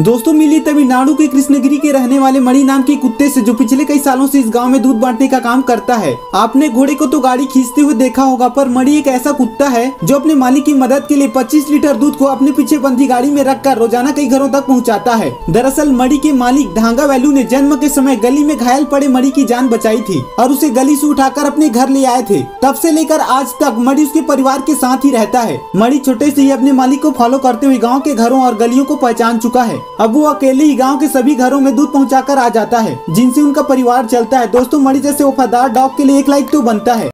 दोस्तों, मिली तमिलनाडु के कृष्णगिरी के रहने वाले मणि नाम के कुत्ते से, जो पिछले कई सालों से इस गाँव में दूध बांटने का काम करता है। आपने घोड़े को तो गाड़ी खींचते हुए देखा होगा, पर मणि एक ऐसा कुत्ता है, जो अपने मालिक की मदद के लिए 25 लीटर दूध को अपने पीछे बंधी गाड़ी में रखकर रोज़ाना कई घरों तक पहुँचाता है। दरअसल, मणि के मालिक ढांगा वैल्यू ने जन्म के समय गली में घायल पड़े मणि की जान बचाई थी और उसे गली से उठाकर अपने घर ले आए थे। तब से लेकर आज तक मणि उसके परिवार के साथ ही रहता है। मणि छोटे ऐसी ही अपने मालिक को फॉलो करते हुए गाँव के घरों और गलियों को पहचान चुका है। अब वो अकेले ही गाँव के सभी घरों में दूध पहुंचाकर आ जाता है, जिनसे उनका परिवार चलता है। दोस्तों मरीज़ जैसे वफादार डॉग के लिए एक लाइक तो बनता है।